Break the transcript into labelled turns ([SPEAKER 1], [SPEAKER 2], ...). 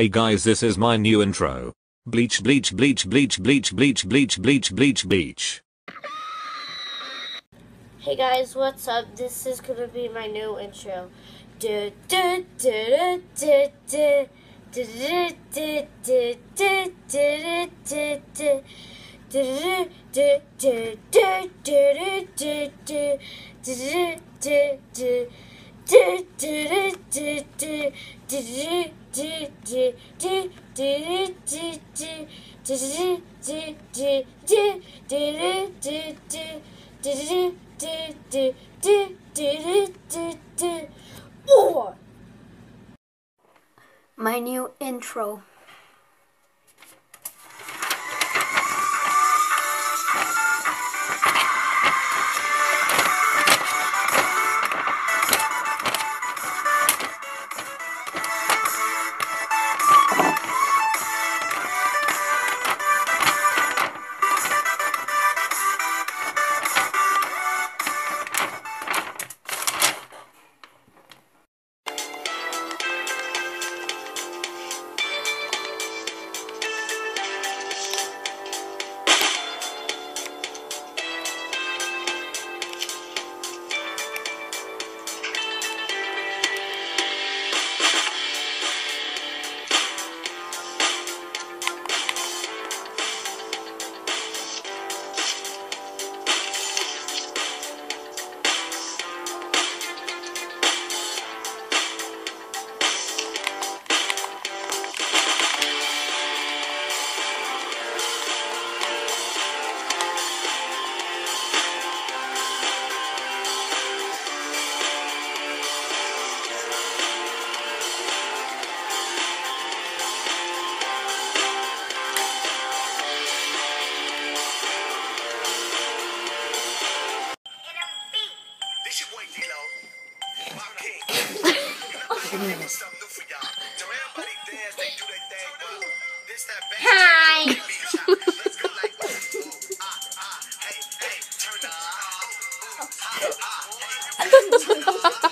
[SPEAKER 1] Hey guys this is my new intro. Bleach bleach bleach bleach bleach bleach bleach bleach bleach bleach.
[SPEAKER 2] Hey guys, what's up? This is gonna be my new intro.
[SPEAKER 3] My new intro.
[SPEAKER 2] Hi.